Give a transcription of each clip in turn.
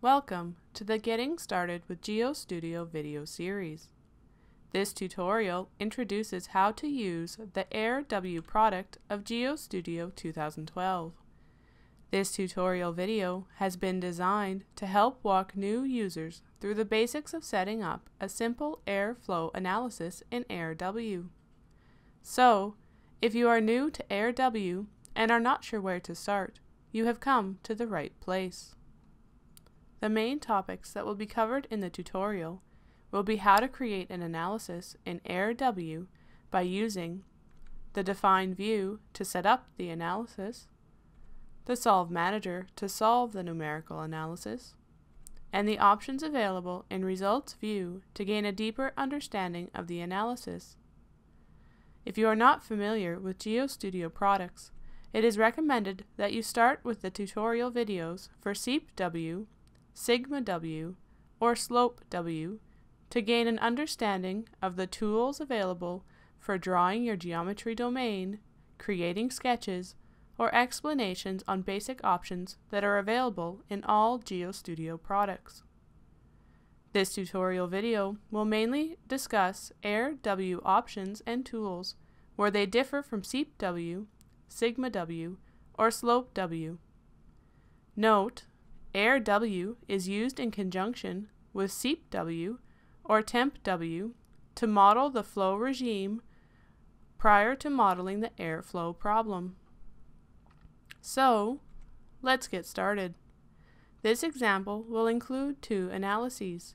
Welcome to the Getting Started with GeoStudio video series. This tutorial introduces how to use the AirW product of GeoStudio 2012. This tutorial video has been designed to help walk new users through the basics of setting up a simple airflow analysis in AirW. So, if you are new to AirW and are not sure where to start, you have come to the right place. The main topics that will be covered in the tutorial will be how to create an analysis in AirW by using the Define view to set up the analysis, the Solve Manager to solve the numerical analysis, and the options available in Results view to gain a deeper understanding of the analysis. If you are not familiar with GeoStudio products, it is recommended that you start with the tutorial videos for SeepW, SigmaW, or slope W to gain an understanding of the tools available for drawing your geometry domain, creating sketches, or explanations on basic options that are available in all GeoStudio products. This tutorial video will mainly discuss AirW options and tools where they differ from SeepW SigmaW, or SlopeW. Note, AirW is used in conjunction with SeepW or TempW to model the flow regime prior to modeling the airflow problem. So, let's get started. This example will include two analyses.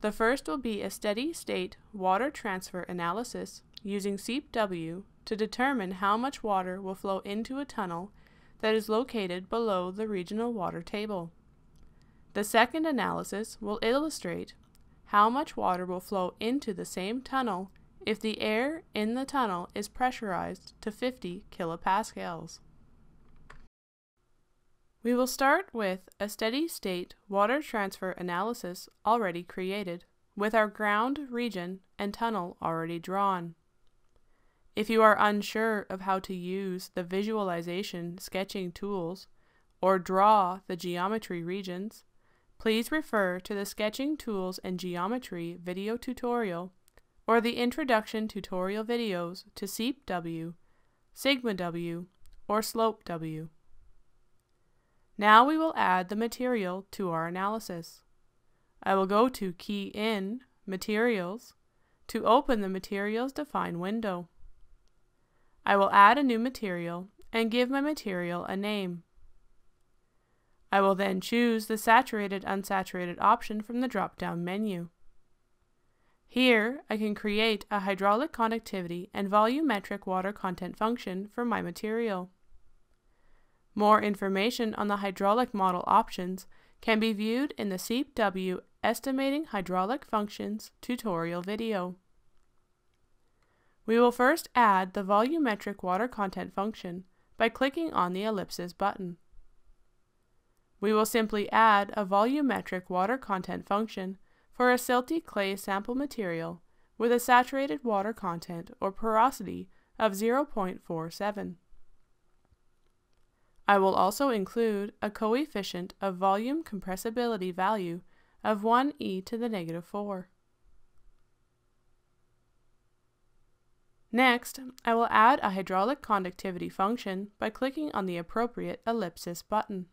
The first will be a steady state water transfer analysis using SeepW to determine how much water will flow into a tunnel that is located below the regional water table. The second analysis will illustrate how much water will flow into the same tunnel if the air in the tunnel is pressurized to 50 kilopascals. We will start with a steady state water transfer analysis already created, with our ground region and tunnel already drawn. If you are unsure of how to use the visualization sketching tools or draw the geometry regions, please refer to the Sketching Tools and Geometry video tutorial or the introduction tutorial videos to SeepW, SigmaW, or SlopeW. Now we will add the material to our analysis. I will go to Key in Materials to open the Materials Define window. I will add a new material and give my material a name. I will then choose the Saturated Unsaturated option from the drop-down menu. Here, I can create a hydraulic conductivity and volumetric water content function for my material. More information on the hydraulic model options can be viewed in the SeepW Estimating Hydraulic Functions tutorial video. We will first add the volumetric water content function by clicking on the ellipsis button. We will simply add a volumetric water content function for a silty clay sample material with a saturated water content or porosity of 0.47. I will also include a coefficient of volume compressibility value of 1 e to the negative 4. Next, I will add a hydraulic conductivity function by clicking on the appropriate ellipsis button.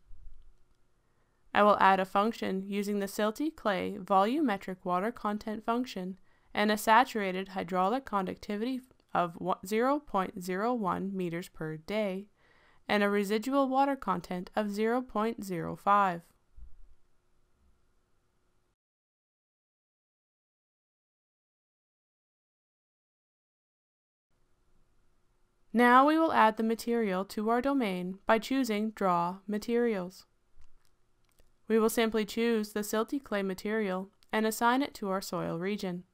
I will add a function using the silty clay volumetric water content function and a saturated hydraulic conductivity of 0.01 meters per day and a residual water content of 0.05. Now we will add the material to our domain by choosing Draw Materials. We will simply choose the silty clay material and assign it to our soil region.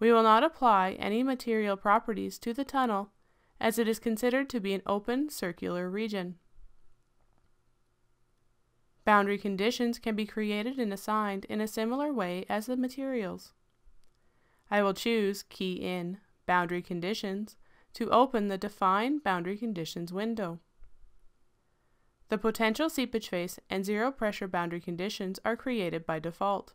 We will not apply any material properties to the tunnel as it is considered to be an open circular region. Boundary conditions can be created and assigned in a similar way as the materials. I will choose Key in Boundary Conditions to open the Define Boundary Conditions window. The potential seepage face and zero pressure boundary conditions are created by default.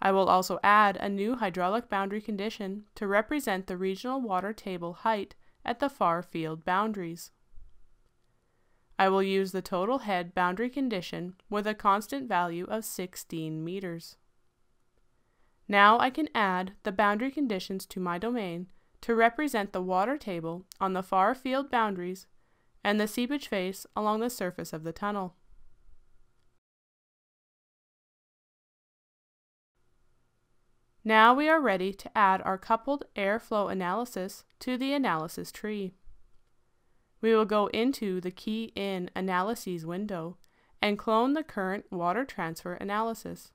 I will also add a new hydraulic boundary condition to represent the regional water table height at the far field boundaries. I will use the total head boundary condition with a constant value of 16 meters. Now I can add the boundary conditions to my domain to represent the water table on the far field boundaries and the seepage face along the surface of the tunnel. Now we are ready to add our coupled airflow analysis to the analysis tree. We will go into the Key In Analyses window and clone the current water transfer analysis.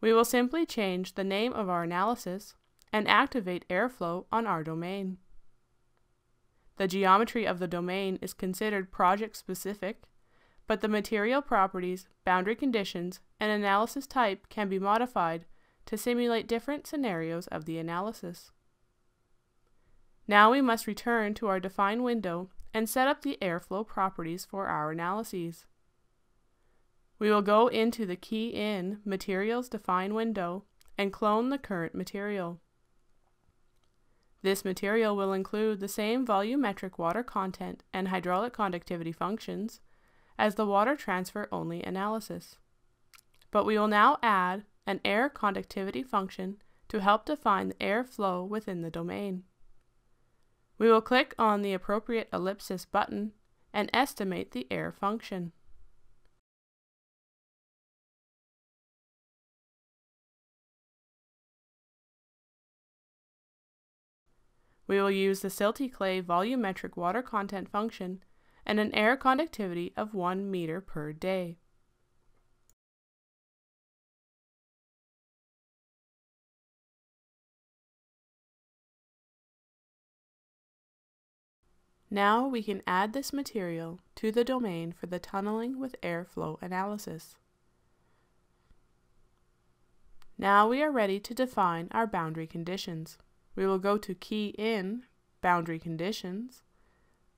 We will simply change the name of our analysis and activate airflow on our domain. The geometry of the domain is considered project specific, but the material properties, boundary conditions, and analysis type can be modified to simulate different scenarios of the analysis. Now we must return to our define window and set up the airflow properties for our analyses. We will go into the Key In Materials Define window and clone the current material. This material will include the same volumetric water content and hydraulic conductivity functions as the water transfer only analysis. But we will now add an air conductivity function to help define the air flow within the domain. We will click on the appropriate ellipsis button and estimate the air function. We will use the Silty Clay volumetric water content function and an air conductivity of 1 meter per day. Now we can add this material to the domain for the tunneling with airflow analysis. Now we are ready to define our boundary conditions. We will go to Key In, Boundary Conditions.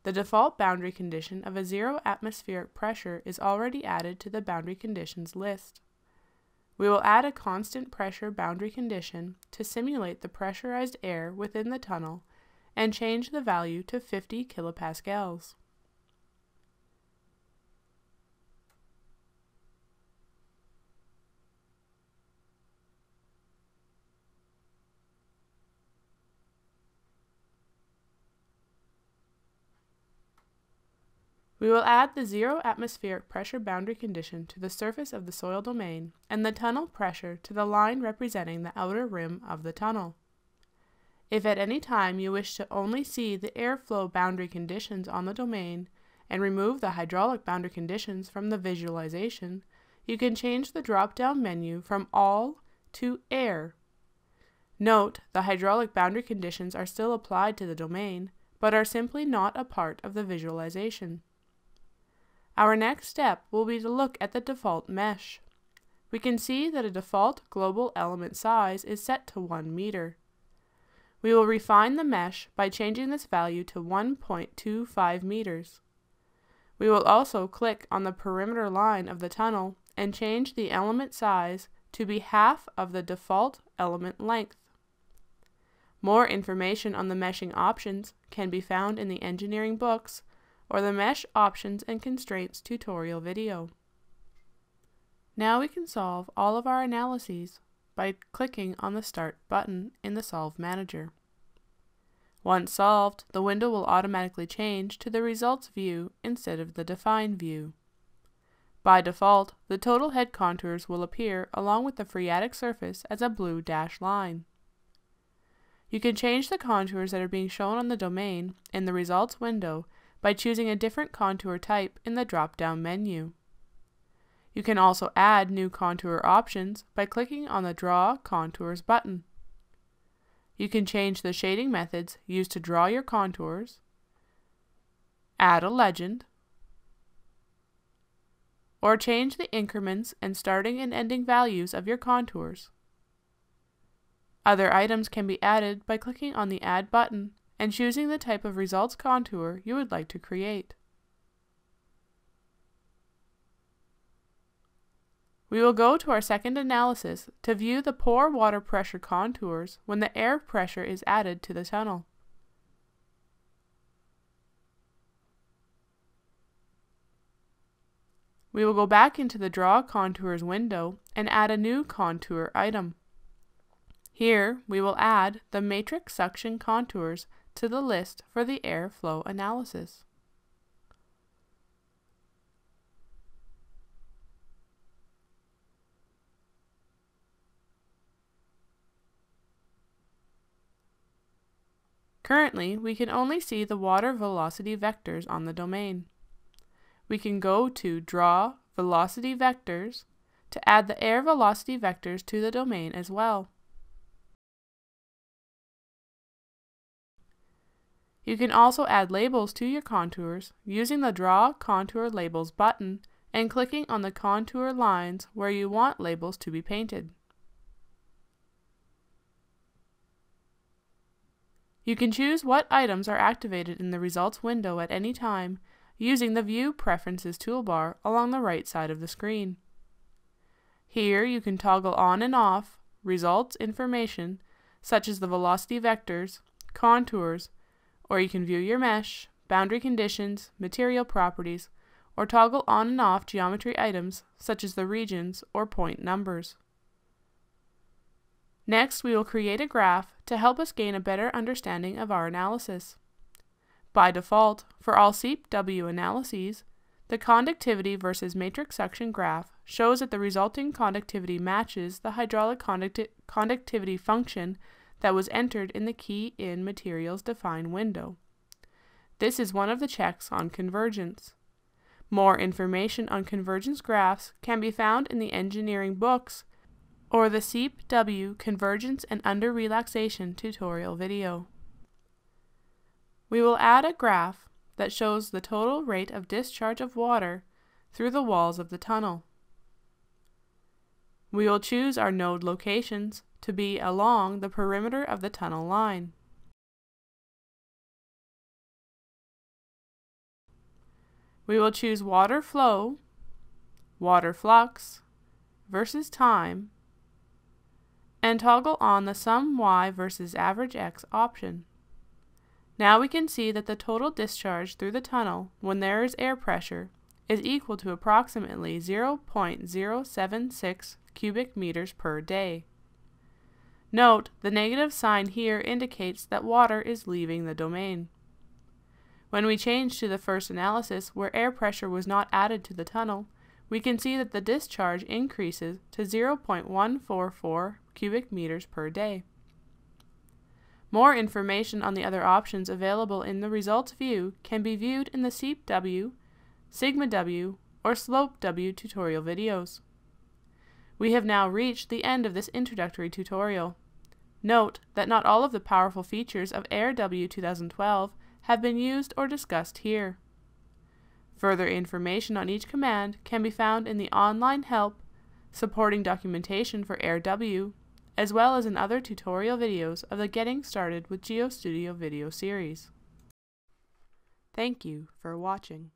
The default boundary condition of a zero atmospheric pressure is already added to the boundary conditions list. We will add a constant pressure boundary condition to simulate the pressurized air within the tunnel and change the value to 50 kilopascals. We will add the zero atmospheric pressure boundary condition to the surface of the soil domain and the tunnel pressure to the line representing the outer rim of the tunnel. If at any time you wish to only see the airflow boundary conditions on the domain and remove the hydraulic boundary conditions from the visualization, you can change the drop-down menu from All to Air. Note, the hydraulic boundary conditions are still applied to the domain, but are simply not a part of the visualization. Our next step will be to look at the default mesh. We can see that a default global element size is set to 1 meter. We will refine the mesh by changing this value to 1.25 meters. We will also click on the perimeter line of the tunnel and change the element size to be half of the default element length. More information on the meshing options can be found in the engineering books or the Mesh Options and Constraints tutorial video. Now we can solve all of our analyses by clicking on the Start button in the Solve Manager. Once solved, the window will automatically change to the Results view instead of the Define view. By default, the total head contours will appear along with the phreatic surface as a blue dashed line. You can change the contours that are being shown on the domain in the Results window by choosing a different contour type in the drop-down menu. You can also add new contour options by clicking on the Draw Contours button. You can change the shading methods used to draw your contours, add a legend, or change the increments and starting and ending values of your contours. Other items can be added by clicking on the Add button and choosing the type of results contour you would like to create. We will go to our second analysis to view the pore water pressure contours when the air pressure is added to the tunnel. We will go back into the Draw Contours window and add a new contour item. Here, we will add the Matric Suction Contours to the list for the airflow analysis. Currently, we can only see the water velocity vectors on the domain. We can go to Draw Velocity Vectors to add the air velocity vectors to the domain as well. You can also add labels to your contours using the Draw Contour Labels button and clicking on the contour lines where you want labels to be painted. You can choose what items are activated in the results window at any time using the View Preferences toolbar along the right side of the screen. Here you can toggle on and off results information such as the velocity vectors, contours, or you can view your mesh, boundary conditions, material properties, or toggle on and off geometry items such as the regions or point numbers. Next, we will create a graph to help us gain a better understanding of our analysis. By default, for all SEEP-W analyses, the conductivity versus matric suction graph shows that the resulting conductivity matches the hydraulic conducti conductivity function that was entered in the Key in Materials Define window. This is one of the checks on convergence. More information on convergence graphs can be found in the engineering books or the SEEP-W Convergence and Under Relaxation tutorial video. We will add a graph that shows the total rate of discharge of water through the walls of the tunnel. We will choose our node locations to be along the perimeter of the tunnel line. We will choose water flow, water flux versus time and toggle on the sum y versus average x option. Now we can see that the total discharge through the tunnel when there is air pressure is equal to approximately 0.076 cubic meters per day. Note, the negative sign here indicates that water is leaving the domain. When we change to the first analysis where air pressure was not added to the tunnel, we can see that the discharge increases to 0.144 cubic meters per day. More information on the other options available in the results view can be viewed in the SEEP-W, Sigma-W, or Slope-W tutorial videos. We have now reached the end of this introductory tutorial. Note that not all of the powerful features of AirW 2012 have been used or discussed here. Further information on each command can be found in the online help, supporting documentation for AirW, as well as in other tutorial videos of the Getting Started with GeoStudio video series. Thank you for watching.